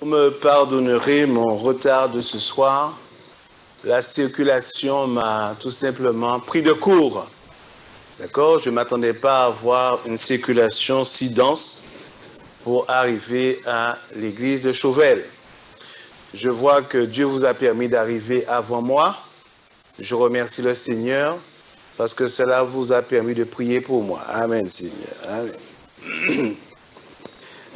Vous me pardonnerez mon retard de ce soir. La circulation m'a tout simplement pris de court. D'accord Je ne m'attendais pas à avoir une circulation si dense pour arriver à l'église de Chauvel. Je vois que Dieu vous a permis d'arriver avant moi. Je remercie le Seigneur parce que cela vous a permis de prier pour moi. Amen, Seigneur. Amen.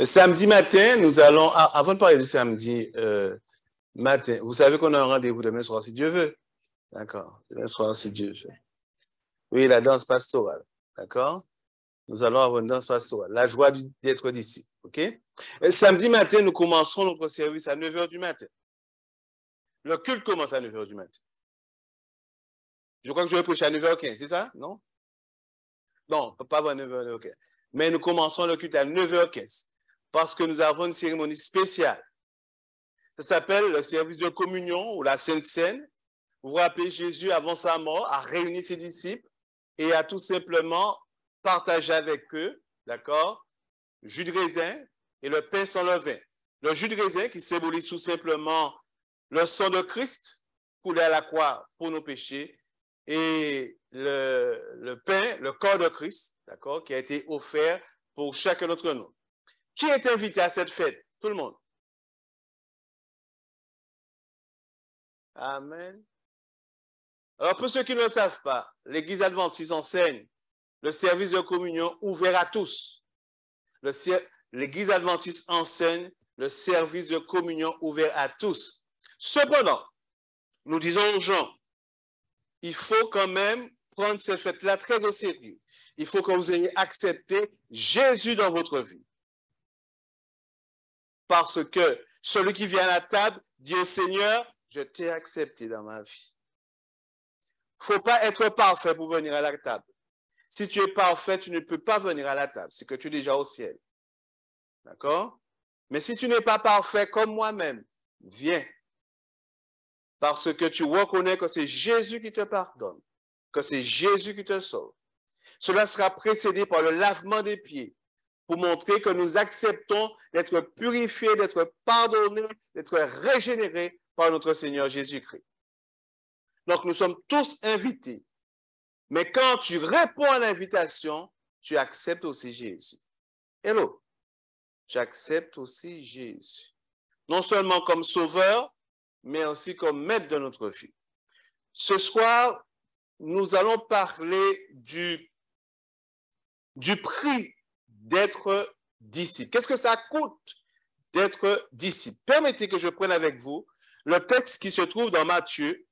Samedi matin, nous allons, ah, avant de parler de samedi euh, matin, vous savez qu'on a un rendez-vous demain soir si Dieu veut. D'accord. Demain soir si Dieu veut. Oui, la danse pastorale. D'accord? Nous allons avoir une danse pastorale. La joie d'être d'ici. OK? Samedi matin, nous commencerons notre service à 9 h du matin. Le culte commence à 9 h du matin. Je crois que je vais prêcher à 9h15, c'est ça? Non? Non, pas à 9h, ok. Mais nous commençons le culte à 9h15 parce que nous avons une cérémonie spéciale. Ça s'appelle le service de communion ou la Sainte Seine. Vous vous rappelez, Jésus, avant sa mort, a réuni ses disciples et a tout simplement partagé avec eux, d'accord, jus de raisin et le pain sans levain. Le jus de raisin qui symbolise tout simplement le sang de Christ coulé à la croix pour nos péchés et le, le pain, le corps de Christ, d'accord, qui a été offert pour chacun d'entre nous. Qui est invité à cette fête? Tout le monde. Amen. Alors, pour ceux qui ne le savent pas, l'Église adventiste enseigne le service de communion ouvert à tous. L'Église adventiste enseigne le service de communion ouvert à tous. Cependant, nous disons aux gens, il faut quand même prendre cette fête-là très au sérieux. Il faut que vous ayez accepté Jésus dans votre vie. Parce que celui qui vient à la table dit au Seigneur, je t'ai accepté dans ma vie. Il ne faut pas être parfait pour venir à la table. Si tu es parfait, tu ne peux pas venir à la table. C'est que tu es déjà au ciel. D'accord? Mais si tu n'es pas parfait comme moi-même, viens parce que tu reconnais que c'est Jésus qui te pardonne, que c'est Jésus qui te sauve. Cela sera précédé par le lavement des pieds pour montrer que nous acceptons d'être purifiés, d'être pardonnés, d'être régénérés par notre Seigneur Jésus-Christ. Donc nous sommes tous invités. Mais quand tu réponds à l'invitation, tu acceptes aussi Jésus. Hello? Tu acceptes aussi Jésus. Non seulement comme sauveur, mais aussi comme maître de notre vie. Ce soir, nous allons parler du, du prix d'être disciple. Qu'est-ce que ça coûte d'être disciple? Permettez que je prenne avec vous le texte qui se trouve dans Matthieu,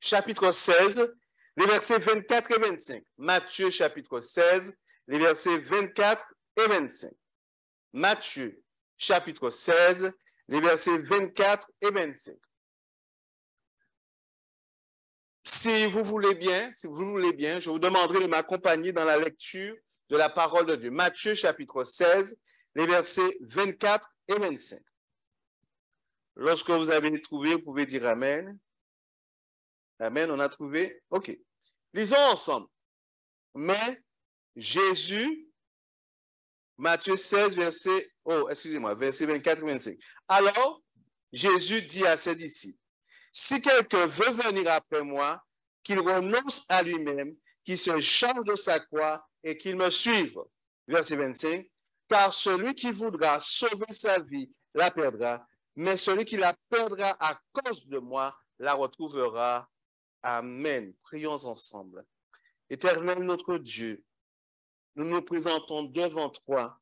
chapitre 16, les versets 24 et 25. Matthieu, chapitre 16, les versets 24 et 25. Matthieu, chapitre 16, les versets 24 et 25. Si vous voulez bien, si vous voulez bien, je vous demanderai de m'accompagner dans la lecture de la parole de Dieu. Matthieu chapitre 16, les versets 24 et 25. Lorsque vous avez trouvé, vous pouvez dire Amen. Amen, on a trouvé? OK. Lisons ensemble. Mais Jésus Matthieu 16, verset, oh, excusez-moi, verset 24 et 25. Alors, Jésus dit à ses disciples, si quelqu'un veut venir après moi, qu'il renonce à lui-même, qu'il se charge de sa croix et qu'il me suive. Verset 25. Car celui qui voudra sauver sa vie la perdra, mais celui qui la perdra à cause de moi la retrouvera. Amen. Prions ensemble. Éternel notre Dieu, nous nous présentons devant toi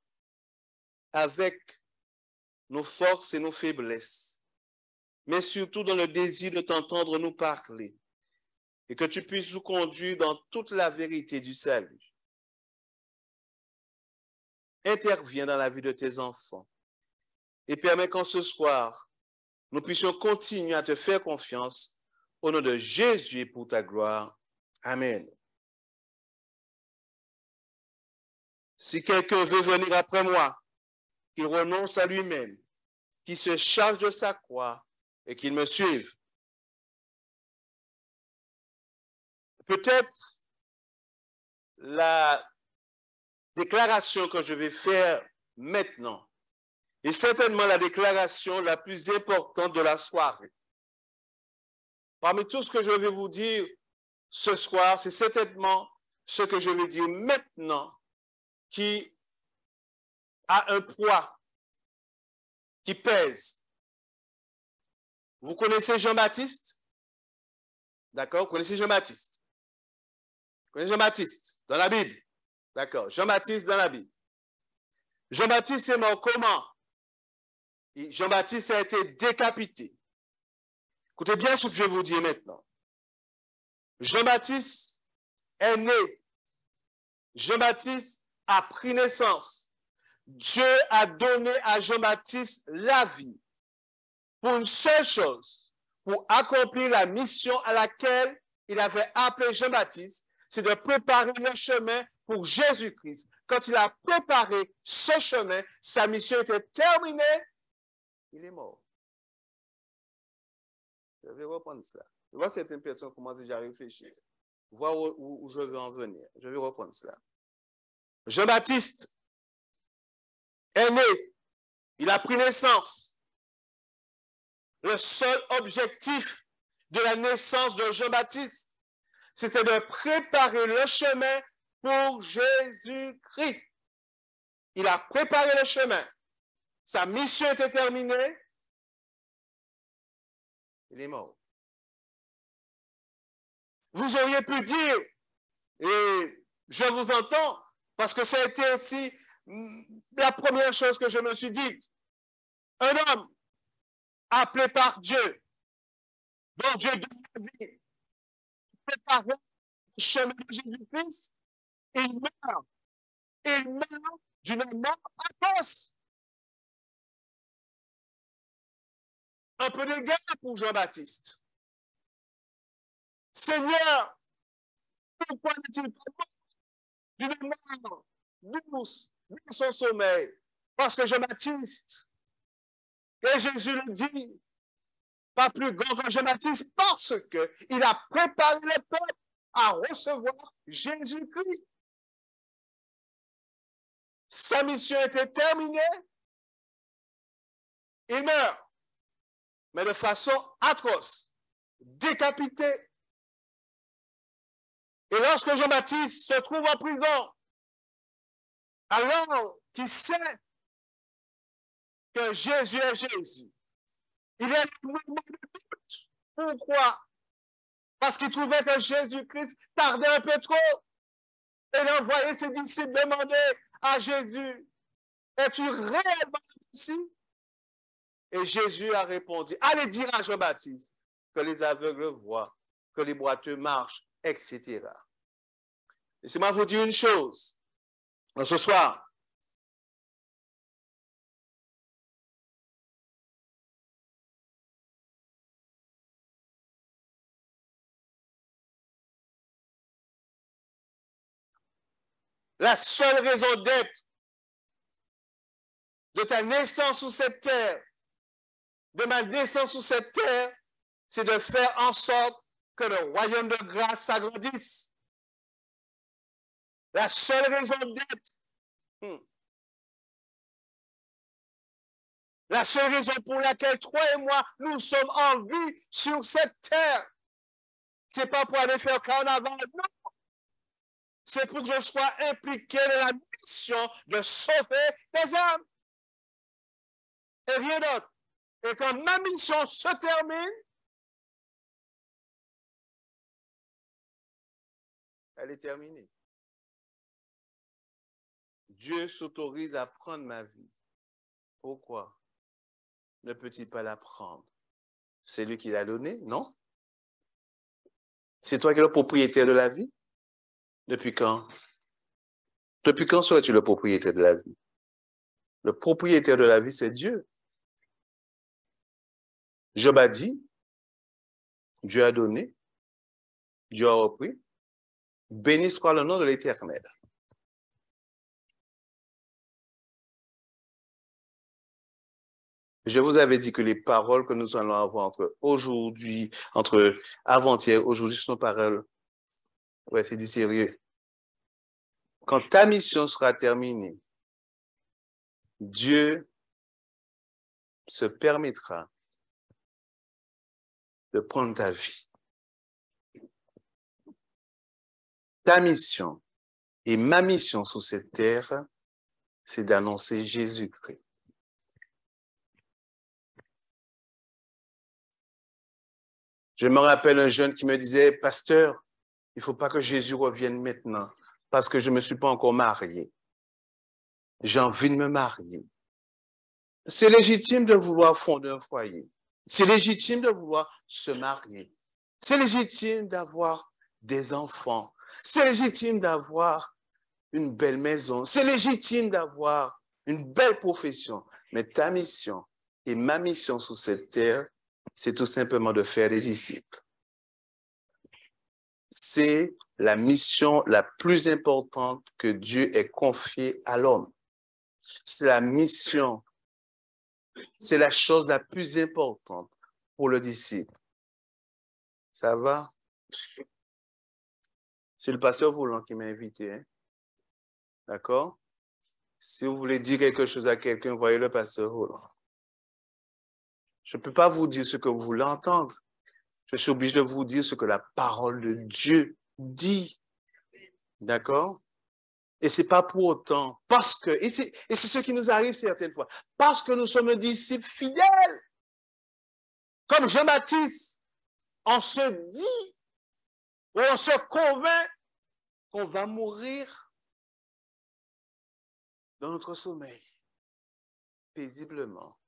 avec nos forces et nos faiblesses, mais surtout dans le désir de t'entendre nous parler et que tu puisses nous conduire dans toute la vérité du salut. Interviens dans la vie de tes enfants et permets qu'en ce soir, nous puissions continuer à te faire confiance au nom de Jésus pour ta gloire. Amen. Si quelqu'un veut venir après moi, qu'il renonce à lui-même, qu'il se charge de sa croix et qu'il me suive. Peut-être la déclaration que je vais faire maintenant est certainement la déclaration la plus importante de la soirée. Parmi tout ce que je vais vous dire ce soir, c'est certainement ce que je vais dire maintenant qui a un poids qui pèse. Vous connaissez Jean-Baptiste? D'accord? Vous connaissez Jean-Baptiste? Vous connaissez Jean-Baptiste dans la Bible? D'accord. Jean-Baptiste dans la Bible. Jean-Baptiste est mort comment? Jean-Baptiste a été décapité. Écoutez bien ce que je vais vous dire maintenant. Jean-Baptiste est né. Jean-Baptiste a pris naissance. Dieu a donné à Jean-Baptiste la vie pour une seule chose, pour accomplir la mission à laquelle il avait appelé Jean-Baptiste, c'est de préparer le chemin pour Jésus-Christ. Quand il a préparé ce chemin, sa mission était terminée, il est mort. Je vais reprendre ça. Je vois certaines personnes commencent déjà à réfléchir, voir où, où je veux en venir. Je vais reprendre cela. Jean-Baptiste est né. Il a pris naissance. Le seul objectif de la naissance de Jean-Baptiste, c'était de préparer le chemin pour Jésus-Christ. Il a préparé le chemin. Sa mission était terminée. Il est mort. Vous auriez pu dire, et je vous entends, parce que ça a été aussi la première chose que je me suis dite. Un homme appelé par Dieu, dont Dieu donne la vie, préparer le chemin de Jésus-Christ, il meurt. Il meurt d'une mort atroce. Un peu de guerre pour Jean-Baptiste. Seigneur, pourquoi n'est-il pas mort? D'une mort douce dans son sommeil? Parce que Jean-Baptiste, et Jésus le dit, plus grand que Jean-Baptiste, parce qu'il a préparé le peuple à recevoir Jésus-Christ. Sa mission était terminée. Il meurt, mais de façon atroce, décapité. Et lorsque Jean-Baptiste se trouve en prison, alors qu'il sait que Jésus est Jésus, il est le moment de doute. Pourquoi? Parce qu'il trouvait que Jésus-Christ tardait un peu trop. Et il a envoyé ses disciples demander à Jésus, es-tu réellement ici? Et Jésus a répondu, allez dire à Jean-Baptiste que les aveugles voient, que les boiteux marchent, etc. Laissez-moi vous dire une chose. Ce soir, La seule raison d'être de ta naissance sur cette terre, de ma naissance sur cette terre, c'est de faire en sorte que le royaume de grâce s'agrandisse. La seule raison d'être, hmm. la seule raison pour laquelle toi et moi, nous sommes en vie sur cette terre, c'est pas pour aller faire carnaval, non c'est pour que je sois impliqué dans la mission de sauver les âmes. Et rien d'autre. Et quand ma mission se termine, elle est terminée. Dieu s'autorise à prendre ma vie. Pourquoi? Ne peut-il pas la prendre? C'est lui qui l'a donnée, non? C'est toi qui es le propriétaire de la vie? Depuis quand? Depuis quand serais-tu le propriétaire de la vie? Le propriétaire de la vie, c'est Dieu. Job a dit, Dieu a donné, Dieu a repris, béni soit le nom de l'Éternel. Je vous avais dit que les paroles que nous allons avoir entre aujourd'hui, entre avant-hier, aujourd'hui sont paroles. Ouais, c'est du sérieux quand ta mission sera terminée, Dieu se permettra de prendre ta vie. Ta mission et ma mission sur cette terre, c'est d'annoncer Jésus-Christ. Je me rappelle un jeune qui me disait, pasteur, il ne faut pas que Jésus revienne maintenant parce que je ne me suis pas encore marié. J'ai envie de me marier. C'est légitime de vouloir fonder un foyer. C'est légitime de vouloir se marier. C'est légitime d'avoir des enfants. C'est légitime d'avoir une belle maison. C'est légitime d'avoir une belle profession. Mais ta mission et ma mission sur cette terre, c'est tout simplement de faire des disciples. C'est la mission la plus importante que Dieu ait confiée à l'homme. C'est la mission, c'est la chose la plus importante pour le disciple. Ça va? C'est le pasteur Volant qui m'a invité. Hein? D'accord? Si vous voulez dire quelque chose à quelqu'un, voyez le pasteur Volant. Je ne peux pas vous dire ce que vous voulez entendre. Je suis obligé de vous dire ce que la parole de Dieu dit. D'accord? Et c'est pas pour autant, parce que, et c'est ce qui nous arrive certaines fois, parce que nous sommes disciples fidèles, comme Jean-Baptiste, on se dit, on se convainc qu'on va mourir dans notre sommeil, paisiblement.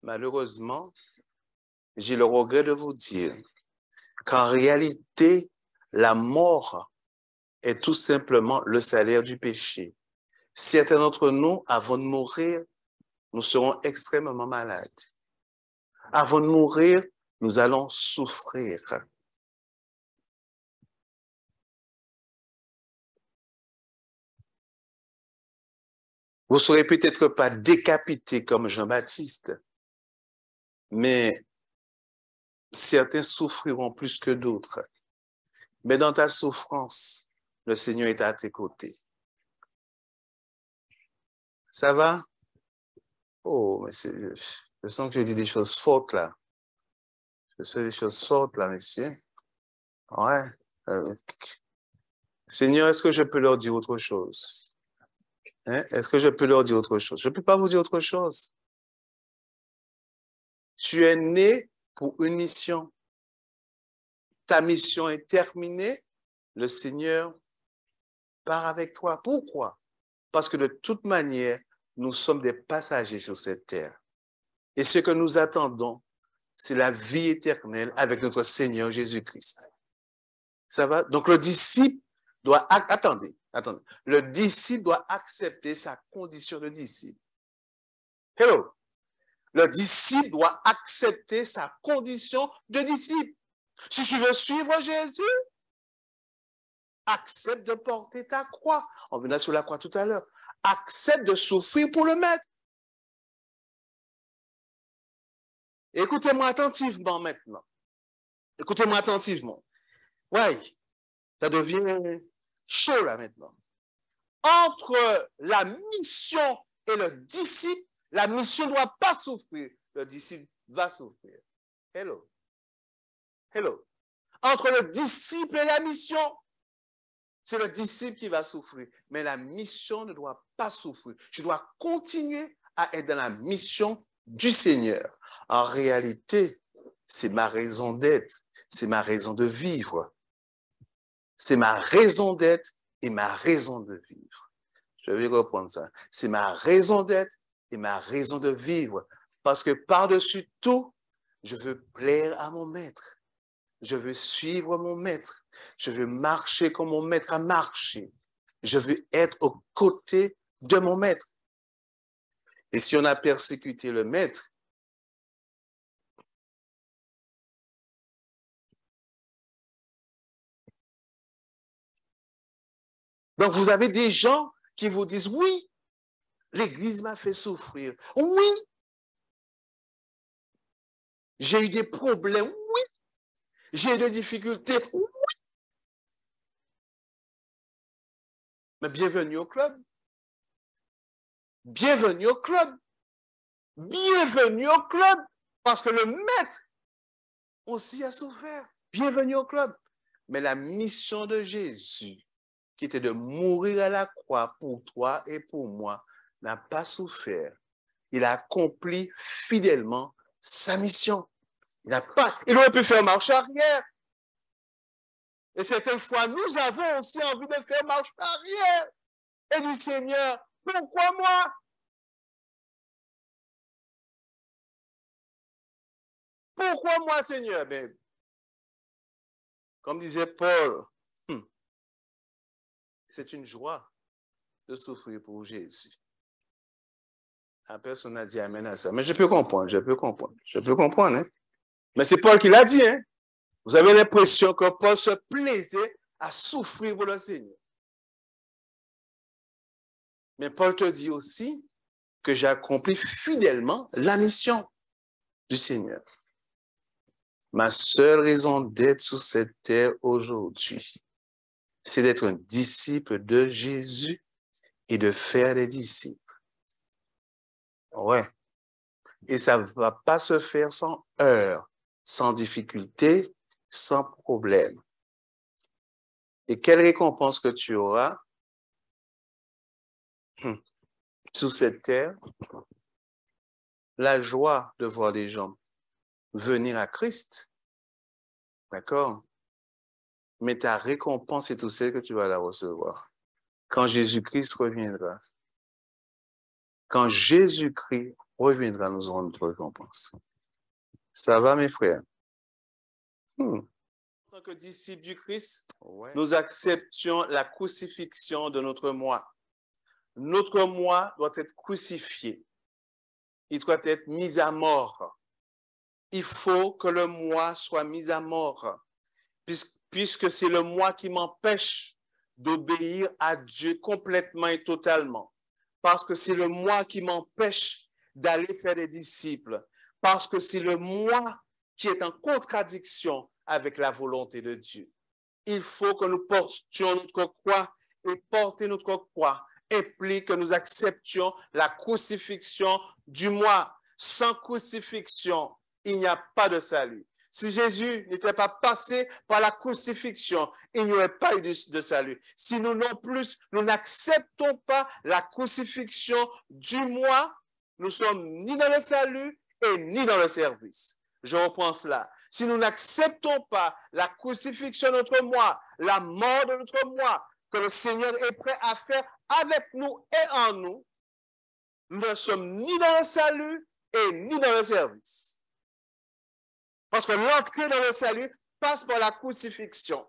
Malheureusement, j'ai le regret de vous dire qu'en réalité, la mort est tout simplement le salaire du péché. Certains d'entre nous, avant de mourir, nous serons extrêmement malades. Avant de mourir, nous allons souffrir. Vous ne serez peut-être pas décapité comme Jean-Baptiste, mais certains souffriront plus que d'autres. Mais dans ta souffrance, le Seigneur est à tes côtés. Ça va? Oh, mais je sens que je dis des choses fortes là. Je sens des choses fortes là, monsieur. Ouais. Euh, Seigneur, est-ce que je peux leur dire autre chose? Hein? Est-ce que je peux leur dire autre chose? Je ne peux pas vous dire autre chose. Tu es né pour une mission. Ta mission est terminée. Le Seigneur part avec toi. Pourquoi? Parce que de toute manière, nous sommes des passagers sur cette terre. Et ce que nous attendons, c'est la vie éternelle avec notre Seigneur Jésus-Christ. Ça va? Donc le disciple doit, attendez, attendez, le disciple doit accepter sa condition de disciple. Hello? Le disciple doit accepter sa condition de disciple. Si tu veux suivre Jésus, accepte de porter ta croix. On venait sur la croix tout à l'heure. Accepte de souffrir pour le maître. Écoutez-moi attentivement maintenant. Écoutez-moi attentivement. Oui, ça devient chaud là maintenant. Entre la mission et le disciple, la mission ne doit pas souffrir. Le disciple va souffrir. Hello. Hello. Entre le disciple et la mission, c'est le disciple qui va souffrir. Mais la mission ne doit pas souffrir. Je dois continuer à être dans la mission du Seigneur. En réalité, c'est ma raison d'être, c'est ma raison de vivre. C'est ma raison d'être et ma raison de vivre. Je vais reprendre ça. C'est ma raison d'être et ma raison de vivre. Parce que par-dessus tout, je veux plaire à mon maître. Je veux suivre mon maître. Je veux marcher comme mon maître a marché. Je veux être aux côtés de mon maître. Et si on a persécuté le maître, donc vous avez des gens qui vous disent, oui, l'Église m'a fait souffrir. Oui, j'ai eu des problèmes. Oui, j'ai eu des difficultés. Oui. Mais bienvenue au club. Bienvenue au club. bienvenue au club, parce que le maître aussi a souffert. Bienvenue au club. Mais la mission de Jésus, qui était de mourir à la croix pour toi et pour moi, n'a pas souffert. Il a accompli fidèlement sa mission. Il aurait pu faire marche arrière. Et certaines fois, nous avons aussi envie de faire marche arrière. Et du Seigneur, pourquoi moi? Pourquoi moi, Seigneur? Ben, comme disait Paul, hmm, c'est une joie de souffrir pour Jésus. Personne n'a dit Amen à ça. Mais je peux comprendre, je peux comprendre, je peux comprendre. Hein? Mais c'est Paul qui l'a dit. Hein? Vous avez l'impression que Paul se plaisait à souffrir pour le Seigneur. Mais Paul te dit aussi que j'ai accompli fidèlement la mission du Seigneur. Ma seule raison d'être sur cette terre aujourd'hui, c'est d'être un disciple de Jésus et de faire des disciples. Ouais. Et ça ne va pas se faire sans heurts, sans difficulté, sans problème. Et quelle récompense que tu auras hmm, sur cette terre? La joie de voir des gens venir à Christ. D'accord? Mais ta récompense est tout celle que tu vas la recevoir. Quand Jésus-Christ reviendra. Quand Jésus-Christ reviendra, nous aurons notre récompense. Ça va, mes frères? Hmm. En tant que disciples du Christ, nous acceptions la crucifixion de notre moi. Notre moi doit être crucifié. Il doit être mis à mort il faut que le moi soit mis à mort, puisque c'est le moi qui m'empêche d'obéir à Dieu complètement et totalement. Parce que c'est le moi qui m'empêche d'aller faire des disciples. Parce que c'est le moi qui est en contradiction avec la volonté de Dieu. Il faut que nous portions notre croix et porter notre croix implique que nous acceptions la crucifixion du moi. Sans crucifixion, il n'y a pas de salut. Si Jésus n'était pas passé par la crucifixion, il n'y aurait pas eu de, salut. Si nous non plus, nous n'acceptons pas la crucifixion du moi, nous sommes ni dans le salut et ni dans le service. Je reprends cela. Si nous n'acceptons pas la crucifixion de notre moi, la mort de notre moi, que le Seigneur est prêt à faire avec nous et en nous, nous ne sommes ni dans le salut et ni dans le service. Parce que l'entrée dans le salut passe par la crucifixion.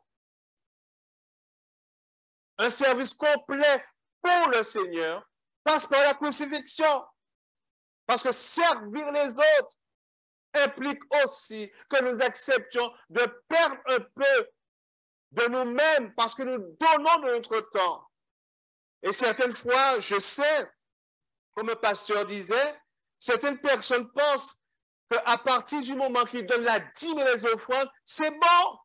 Un service complet pour le Seigneur passe par la crucifixion. Parce que servir les autres implique aussi que nous acceptions de perdre un peu de nous-mêmes parce que nous donnons notre temps. Et certaines fois, je sais, comme le pasteur disait, certaines personnes pensent à partir du moment qu'il donne la dîme et les offrandes, c'est bon.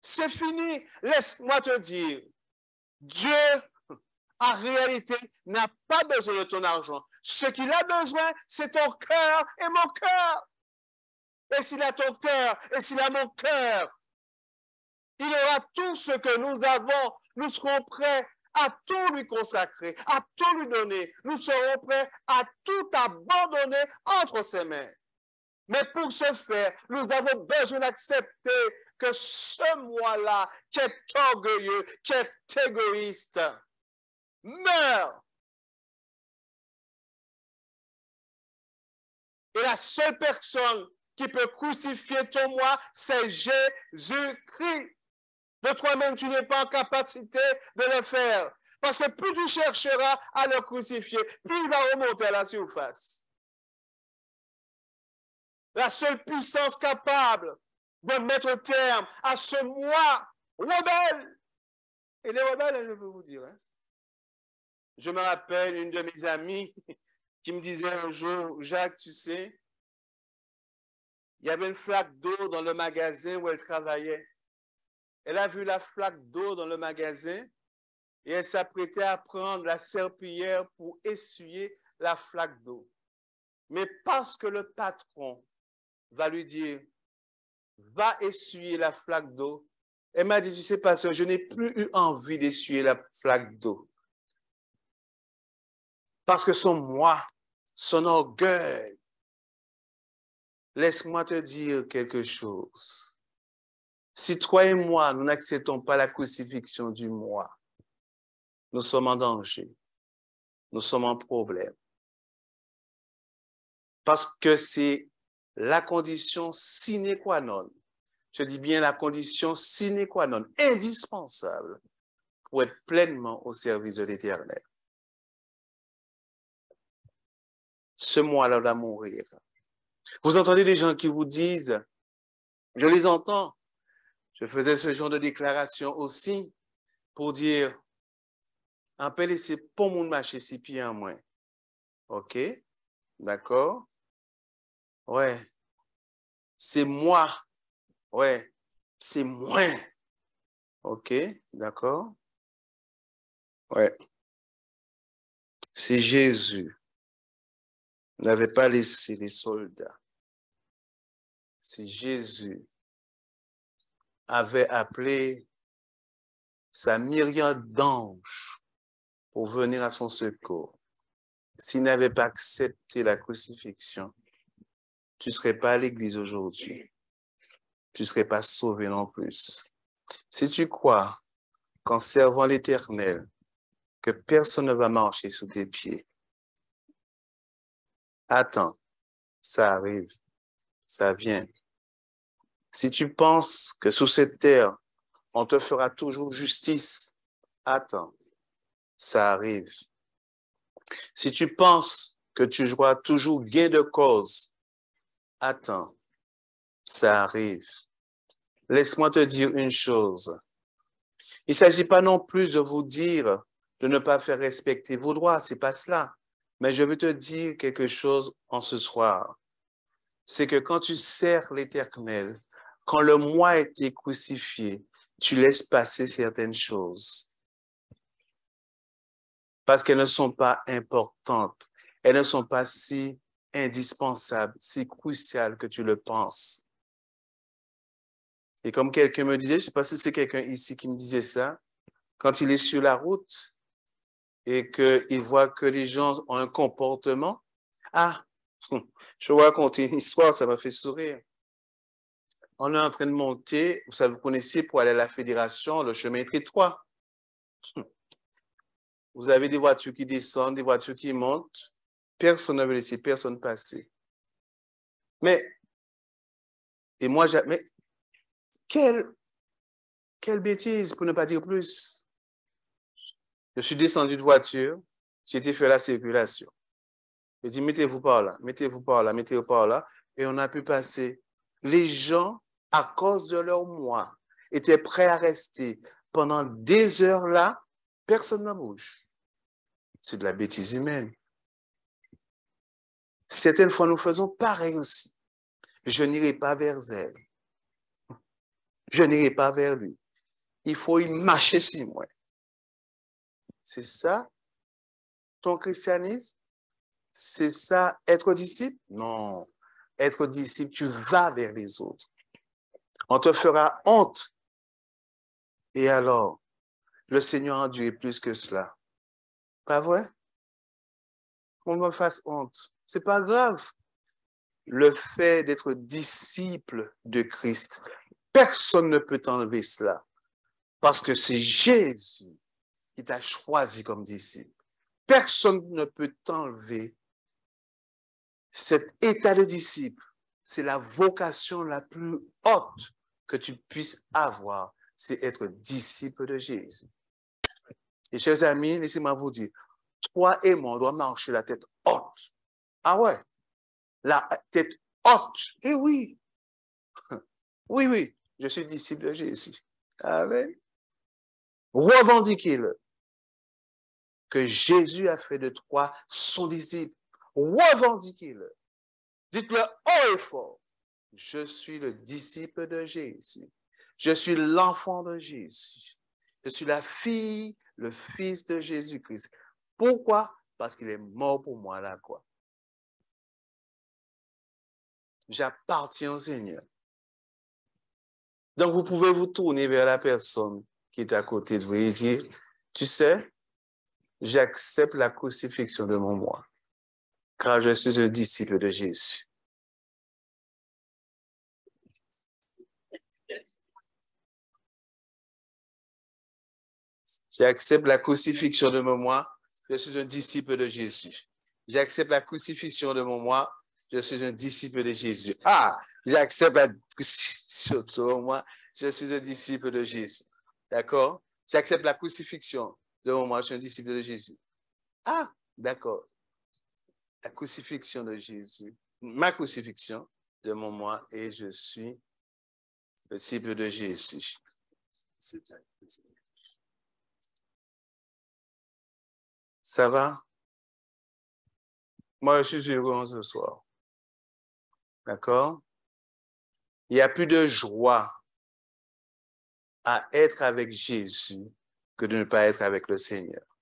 C'est fini. Laisse-moi te dire, Dieu, en réalité, n'a pas besoin de ton argent. Ce qu'il a besoin, c'est ton cœur et mon cœur. Et s'il a ton cœur et s'il a mon cœur, il aura tout ce que nous avons. Nous serons prêts à tout lui consacrer, à tout lui donner. Nous serons prêts à tout abandonner entre ses mains. Mais pour ce faire, nous avons besoin d'accepter que ce moi-là, qui est orgueilleux, qui est égoïste, meurt. Et la seule personne qui peut crucifier ton moi, c'est Jésus-Christ. De toi-même, tu n'es pas en capacité de le faire. Parce que plus tu chercheras à le crucifier, plus il va remonter à la surface la seule puissance capable de mettre terme à ce moi rebelle. Et les rebelles, je peux vous dire. Hein. Je me rappelle une de mes amies qui me disait un jour, Jacques, tu sais, il y avait une flaque d'eau dans le magasin où elle travaillait. Elle a vu la flaque d'eau dans le magasin et elle s'apprêtait à prendre la serpillière pour essuyer la flaque d'eau. Mais parce que le patron va lui dire, va essuyer la flaque d'eau, elle m'a dit, tu sais, pasteur, je n'ai plus eu envie d'essuyer la flaque d'eau. Parce que son moi, son orgueil, laisse-moi te dire quelque chose. Si toi et moi, nous n'acceptons pas la crucifixion du moi, nous sommes en danger. Nous sommes en problème. Parce que c'est la condition sine qua non. Je dis bien la condition sine qua non, indispensable pour être pleinement au service de l'éternel. Ce mois-là doit mourir. Vous entendez des gens qui vous disent, je les entends, je faisais ce genre de déclaration aussi pour dire, un peu laisser pour mon marché six pieds en moins. OK? D'accord? Ouais. C'est moi. Ouais. C'est moi. OK? D'accord? Ouais. C'est Jésus n'avait pas laissé les soldats. Si Jésus avait appelé sa myriade d'anges pour venir à son secours, s'il n'avait pas accepté la crucifixion, tu ne serais pas à l'église aujourd'hui. Tu ne serais pas sauvé non plus. Si tu crois qu'en servant l'éternel, que personne ne va marcher sous tes pieds, attends, ça arrive, ça vient. Si tu penses que sous cette terre, on te fera toujours justice, attends, ça arrive. Si tu penses que tu joueras toujours gain de cause, attends, ça arrive. Laisse-moi te dire une chose. Il ne s'agit pas non plus de vous dire de ne pas faire respecter vos droits, c'est pas cela. Mais je veux te dire quelque chose en ce soir. C'est que quand tu sers l'éternel, quand le moi a été crucifié, tu laisses passer certaines choses. Parce qu'elles ne sont pas importantes. Elles ne sont pas si indispensables, si cruciales que tu le penses. Et comme quelqu'un me disait, je ne sais pas si c'est quelqu'un ici qui me disait ça, quand il est sur la route, et qu'il voit que les gens ont un comportement. Ah, je vais raconter une histoire, ça m'a fait sourire. On est en train de monter, vous savez, vous connaissez pour aller à la fédération, le chemin est étroit. Vous avez des voitures qui descendent, des voitures qui montent. Personne ne veut laisser personne passer. Mais, et moi, mais quelle, quelle bêtise, pour ne pas dire plus. Je suis descendu de voiture, j'ai été faire la circulation. J'ai dit, mettez-vous par là, mettez-vous par là, mettez-vous par là. Et on a pu passer. Les gens, à cause de leur moi, étaient prêts à rester pendant des heures là. Personne ne bouge. C'est de la bêtise humaine. Certaines fois, nous faisons pareil aussi. Je n'irai pas vers elle. Je n'irai pas vers lui. Il faut y marcher si moi. C'est ça ton christianisme? C'est ça être disciple? Non. Être disciple, tu vas vers les autres. On te fera honte. Et alors, le Seigneur a Dieu plus que cela. Pas vrai? Qu'on me fasse honte. C'est pas grave. Le fait d'être disciple de Christ, personne ne peut enlever cela. Parce que c'est Jésus qui t'a choisi comme disciple. Personne ne peut t'enlever cet état de disciple. C'est la vocation la plus haute que tu puisses avoir, c'est être disciple de Jésus. Et chers amis, laissez-moi vous dire, toi et moi, on doit marcher la tête haute. Ah ouais, la tête haute. Eh oui, oui, oui, je suis disciple de Jésus. Amen. Revendiquez-le que Jésus a fait de toi son disciple. Revendiquez-le. Dites-le haut et fort. Je suis le disciple de Jésus. Je suis l'enfant de Jésus. Je suis la fille, le fils de Jésus-Christ. Pourquoi? Parce qu'il est mort pour moi là, quoi. J'appartiens au Seigneur. Donc, vous pouvez vous tourner vers la personne qui est à côté de vous et dire, tu sais, j'accepte la crucifixion de mon moi, car je suis un disciple de Jésus. J'accepte la crucifixion de mon moi, je suis un disciple de Jésus. J'accepte la crucifixion de mon moi, je suis un disciple de Jésus. Ah, j'accepte la crucifixion moi, je suis un disciple de Jésus. D'accord? J'accepte la crucifixion de mon moi, je suis un disciple de Jésus. Ah, d'accord. La crucifixion de Jésus, ma crucifixion de mon moi, et je suis disciple de Jésus. Ça va? Moi, je suis heureux ce soir. D'accord? Il y a plus de joie à être avec Jésus que de ne pas être avec le Seigneur.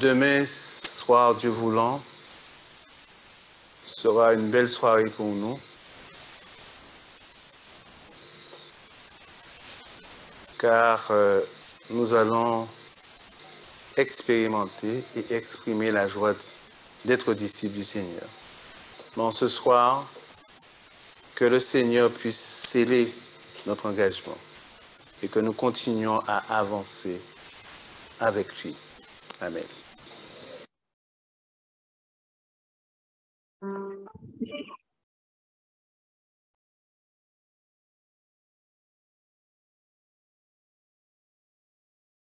Demain soir, Dieu voulant, sera une belle soirée pour nous. Car euh, nous allons expérimenter et exprimer la joie d'être disciples du Seigneur. Bon, ce soir, que le Seigneur puisse sceller notre engagement et que nous continuions à avancer avec lui. Amen.